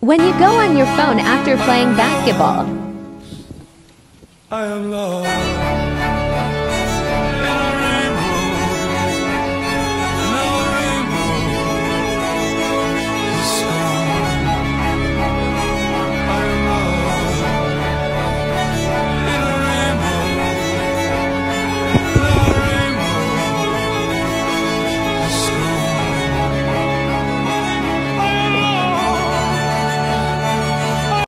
When you go on your phone after playing basketball. I am lost.